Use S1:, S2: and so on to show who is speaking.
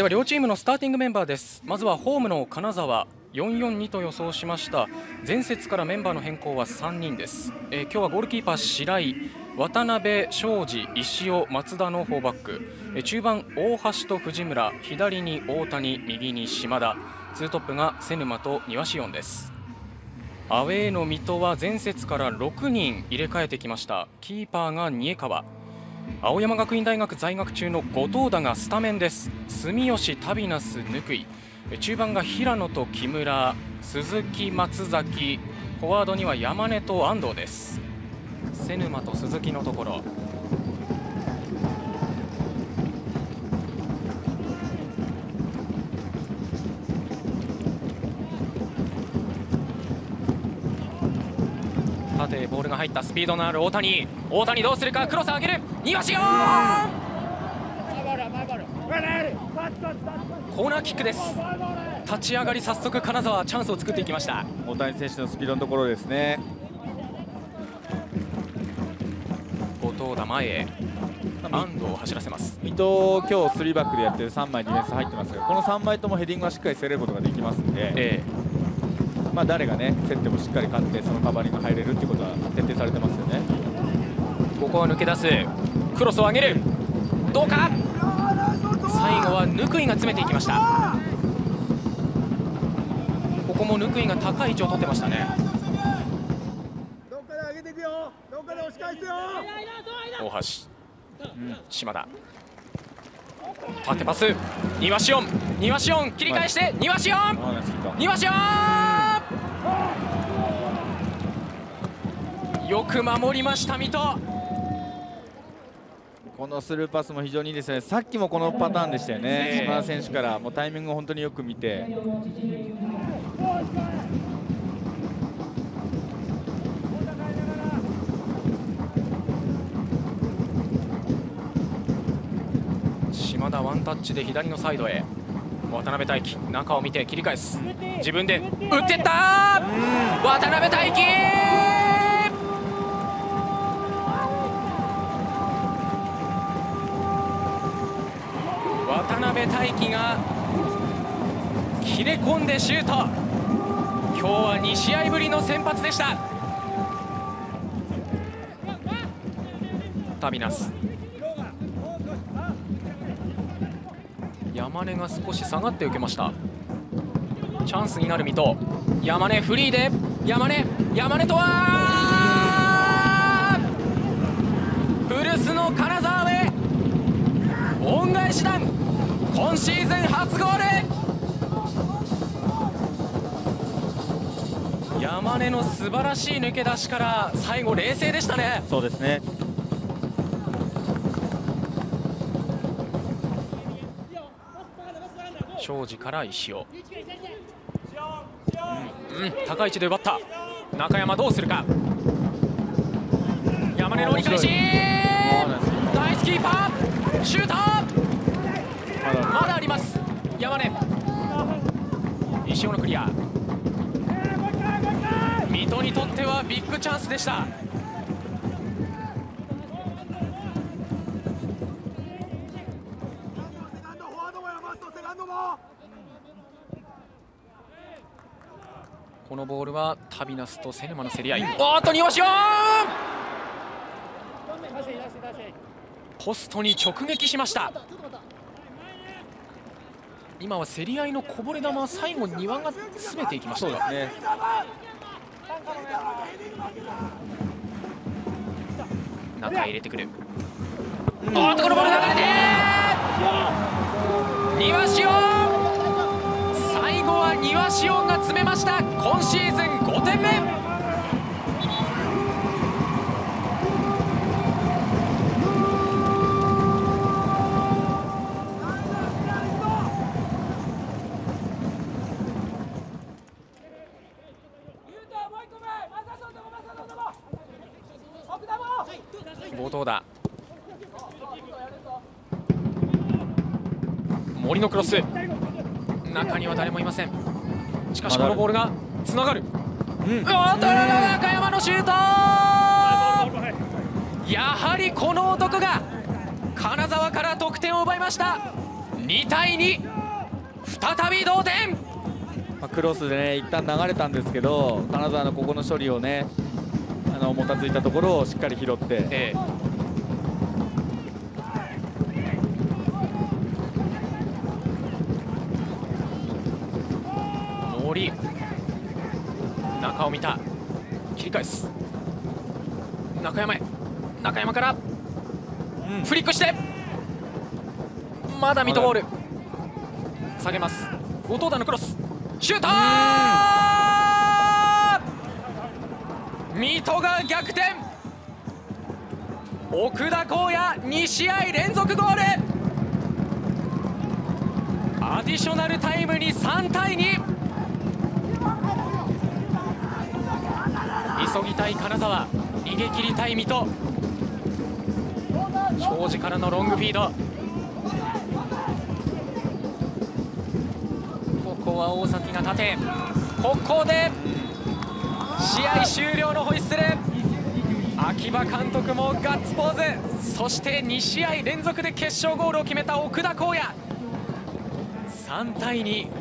S1: では両チームのスターティングメンバーです。まずはホームの金沢442と予想しました。前節からメンバーの変更は3人です、えー、今日はゴールキーパー白井渡辺庄司石尾松田の4バック、えー、中盤大橋と藤村左に大谷右に島田。ツートップが瀬沼と庭師音です。アウェーの水戸は前節から6人入れ替えてきました。キーパーが新川。青山学院大学在学中の後藤田がスタメンです。住吉タビナスぬくい中盤が平野と木村。鈴木松崎。フォワードには山根と安藤です。瀬沼と鈴木のところ。縦ボールが入ったスピードのある大谷。大谷どうするか？クロス上げる。庭師コーナーキックです。立ち上がり早速金沢チャンスを作っていきました。
S2: 大谷選手のスピードのところですね。
S1: 後藤田前へ。安藤を走らせます。
S2: 水戸今日3バックでやってる3枚ディフェンス入ってますがこの3枚ともヘディングはしっかり競れることができますので、ええまあ、誰がね競ってもしっかり勝ってそのカバーリングが入れるっていうことは徹底されてますよね。
S1: ここは抜け出す。クロスを上げる。どうか？最後はぬくいが詰めていきました。ここもぬくいが高い位置を取ってましたね。
S3: どっかで上げていくよ。どっかで押し返すよ。
S1: 大橋、うん、島田。縦パス庭シオン庭シオン切り返して庭シオン庭シオンよく守りました水戸。
S2: このスルーパスも非常にいいですね。さっきもこのパターンでしたよね。島田選手からもうタイミングを本当によく見て。
S1: 島田ワンタッチで左のサイドへ。渡辺大輝中を見て切り返す。自分で打ってった。渡辺大輝渡辺大輝が切れ込んでシュート。今日は2試合ぶりの先発でした。タビナス。山根が少し下がって受けました。チャンスになる水戸。山根フリーで。山根山根とは。古巣の金沢へ恩返し弾今シーズン初ゴール。山根の素晴らしい抜け出しから最後冷静でしたね。
S2: そうですね。
S1: 庄司から石尾、うん、うん、高い位置で奪った。中山どうするか。山根の折り返し。ナイスキーパー。シューターまだあります山根。石尾のクリア。水戸にとってはビッグチャンスでした。このボールはタビナスとセネマの競り合い。おっと庭師ポストに直撃しました。今は競り合いのこぼれ球は最後庭が詰めていきました。ね。中入れてくる、うん、おっとこのボール流れて庭師最後は庭師が詰めました。今シーズン5点目冒頭だ。森のクロス。中には誰もいません。しかしこのボールがつながる、うん、おっと中山のシュート。やはりこの男が金沢から得点を奪いました。2 2対2再び同点。
S2: まあ、クロスでね一旦流れたんですけど金沢のここの処理をねあのもたついたところをしっかり拾って、ええ、
S1: 森。中を見た。切り返す。中山へ。中山から、うん、フリックして。まだミートボール。下げます。後藤田のクロス。シュート水戸が逆転。奥田光也2試合連続ゴール。アディショナルタイムに3対2急ぎたい金沢逃げ切りたい水戸。庄司からのロングフィード。こは大崎が縦ここで試合終了のホイッスル。秋葉監督もガッツポーズ。そして2試合連続で決勝ゴールを決めた奥田光也。3対2